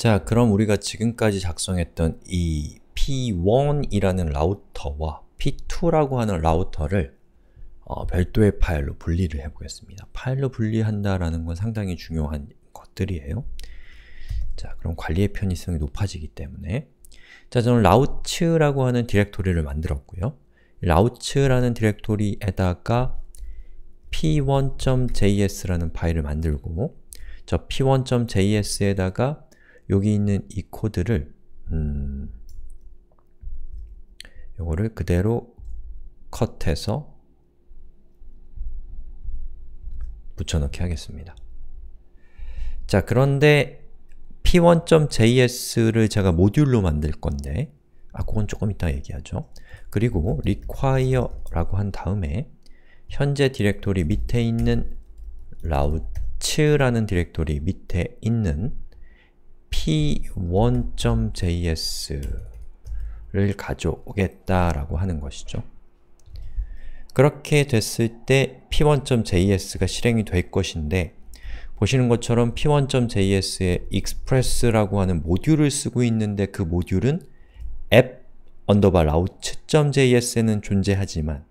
자, 그럼 우리가 지금까지 작성했던 이 p1이라는 라우터와 p2라고 하는 라우터를 어, 별도의 파일로 분리를 해보겠습니다. 파일로 분리한다라는 건 상당히 중요한 것들이에요. 자, 그럼 관리의 편의성이 높아지기 때문에 자, 저는 라우츠라고 하는 디렉토리를 만들었고요. 라우츠라는 디렉토리에다가 p1.js라는 파일을 만들고 저 p1.js에다가 여기 있는 이 코드를 음, 요거를 그대로 컷해서 붙여넣기 하겠습니다. 자, 그런데 p1.js를 제가 모듈로 만들 건데 아, 그건 조금 이따 얘기하죠. 그리고 require라고 한 다음에 현재 디렉토리 밑에 있는 라우츠라는 디렉토리 밑에 있는 p1.js를 가져오겠다라고 하는 것이죠. 그렇게 됐을 때 p1.js가 실행이 될 것인데 보시는 것처럼 p1.js에 express라고 하는 모듈을 쓰고 있는데 그 모듈은 app underbar route.js에는 존재하지만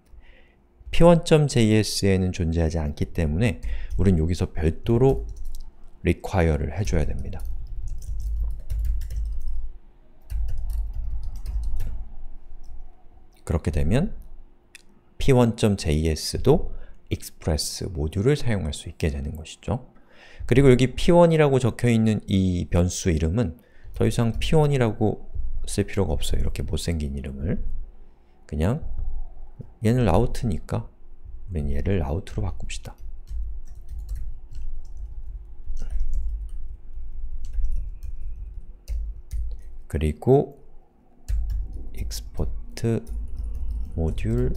p1.js에는 존재하지 않기 때문에 우린 여기서 별도로 require를 해줘야 됩니다. 그렇게 되면 p1.js도 express 모듈을 사용할 수 있게 되는 것이죠. 그리고 여기 p1이라고 적혀있는 이 변수 이름은 더 이상 p1이라고 쓸 필요가 없어요. 이렇게 못생긴 이름을 그냥 얘는 라우트니까 우린 얘를 라우트로 바꿉시다. 그리고 export 모듈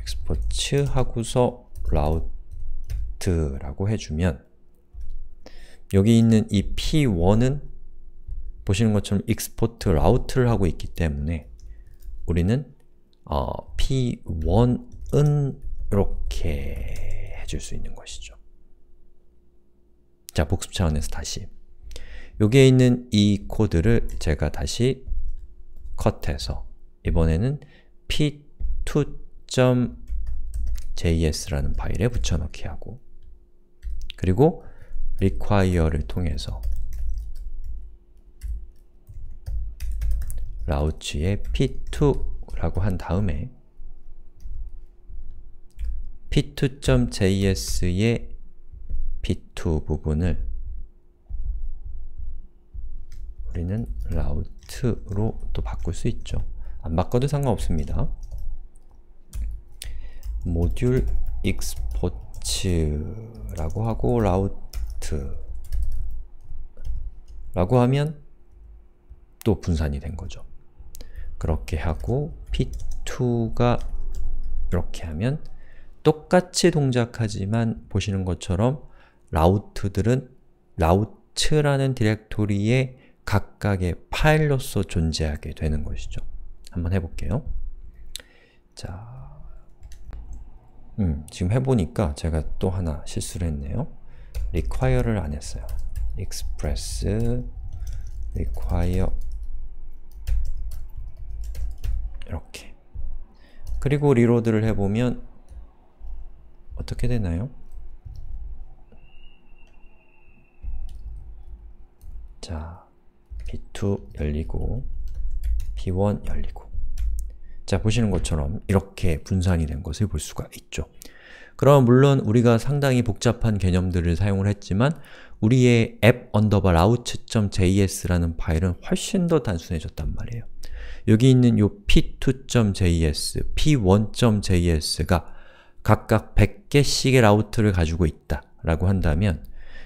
엑스포츠 하고서 라우트라고 해주면 여기 있는 이 p1은 보시는 것처럼 export route를 하고 있기 때문에 우리는 어, p1은 이렇게 해줄 수 있는 것이죠. 자, 복습 차원에서 다시 여기에 있는 이 코드를 제가 다시 컷해서. 이번에는 p2.js라는 파일에 붙여넣기 하고 그리고 require를 통해서 라우치의 p2라고 한 다음에 p2.js의 p2 부분을 우리는 라우트로 또 바꿀 수 있죠. 안 바꿔도 상관없습니다. 모듈 export라고 하고 라우트 라고 하면 또 분산이 된 거죠. 그렇게 하고 p2가 이렇게 하면 똑같이 동작하지만 보시는 것처럼 라우트들은 라우트라는 디렉토리에 각각의 파일로서 존재하게 되는 것이죠. 한번 해볼게요. 자, 음, 지금 해보니까 제가 또 하나 실수를 했네요. require를 안 했어요. express require 이렇게 그리고 리로드를 해보면 어떻게 되나요? 자, p2 열리고 p1 열리고 자, 보시는 것처럼 이렇게 분산이 된 것을 볼 수가 있죠. 그럼 물론 우리가 상당히 복잡한 개념들을 사용을 했지만 우리의 app underbar route.js라는 파일은 훨씬 더 단순해졌단 말이에요. 여기 있는 요 p2.js, p1.js가 각각 100개씩의 라우트를 가지고 있다 라고 한다면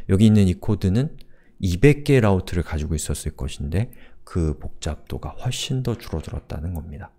여기 있는 이 코드는 200개의 라우트를 가지고 있었을 것인데 그 복잡도가 훨씬 더 줄어들었다는 겁니다.